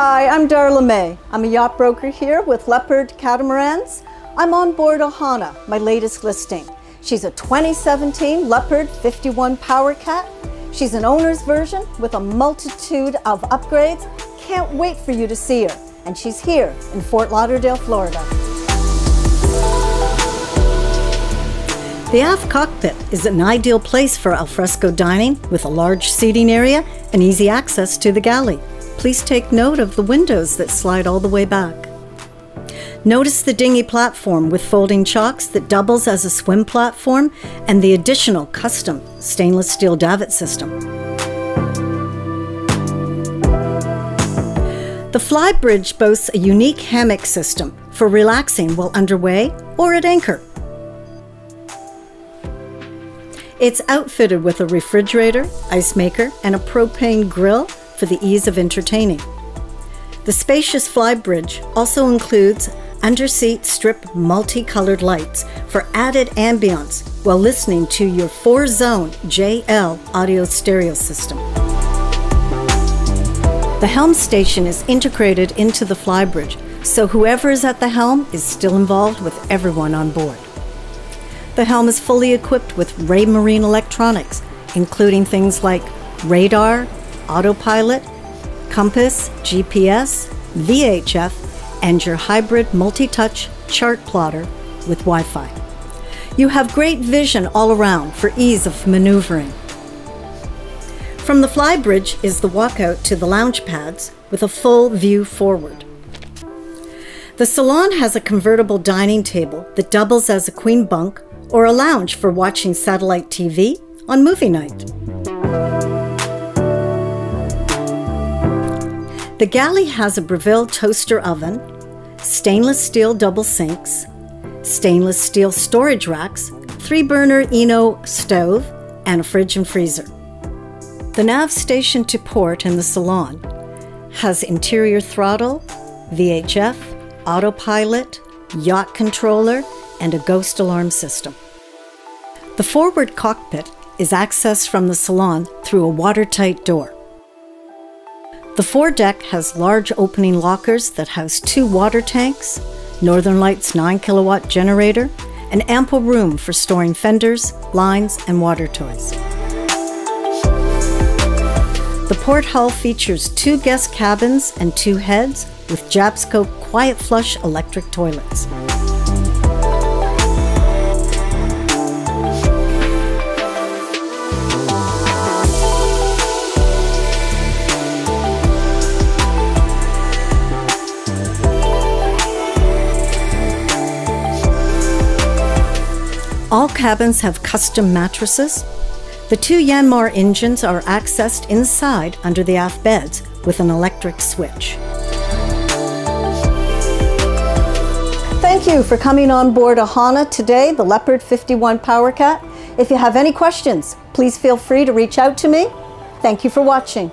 Hi, I'm Darla May. I'm a yacht broker here with Leopard Catamarans. I'm on board Ohana, my latest listing. She's a 2017 Leopard 51 Power Cat. She's an owner's version with a multitude of upgrades. Can't wait for you to see her. And she's here in Fort Lauderdale, Florida. The aft cockpit is an ideal place for alfresco dining with a large seating area and easy access to the galley. Please take note of the windows that slide all the way back. Notice the dinghy platform with folding chocks that doubles as a swim platform and the additional custom stainless steel davit system. The flybridge boasts a unique hammock system for relaxing while underway or at anchor. It's outfitted with a refrigerator, ice maker, and a propane grill for the ease of entertaining. The spacious flybridge also includes underseat strip multicolored lights for added ambiance while listening to your four zone JL audio stereo system. The helm station is integrated into the flybridge, so whoever is at the helm is still involved with everyone on board. The helm is fully equipped with Raymarine electronics, including things like radar, autopilot, compass, GPS, VHF, and your hybrid multi touch chart plotter with Wi Fi. You have great vision all around for ease of maneuvering. From the flybridge is the walkout to the lounge pads with a full view forward. The salon has a convertible dining table that doubles as a queen bunk or a lounge for watching satellite TV on movie night. The galley has a Breville toaster oven, stainless steel double sinks, stainless steel storage racks, three burner Eno stove, and a fridge and freezer. The nav station to port in the salon has interior throttle, VHF, autopilot, yacht controller, and a ghost alarm system. The forward cockpit is accessed from the salon through a watertight door. The foredeck has large opening lockers that house two water tanks, Northern Lights 9 kilowatt generator, and ample room for storing fenders, lines, and water toys. The port hull features two guest cabins and two heads with Jabsco Quiet Flush electric toilets. All cabins have custom mattresses. The two Yanmar engines are accessed inside under the aft beds with an electric switch. Thank you for coming on board Ohana today, the Leopard 51 Power Cat. If you have any questions, please feel free to reach out to me. Thank you for watching.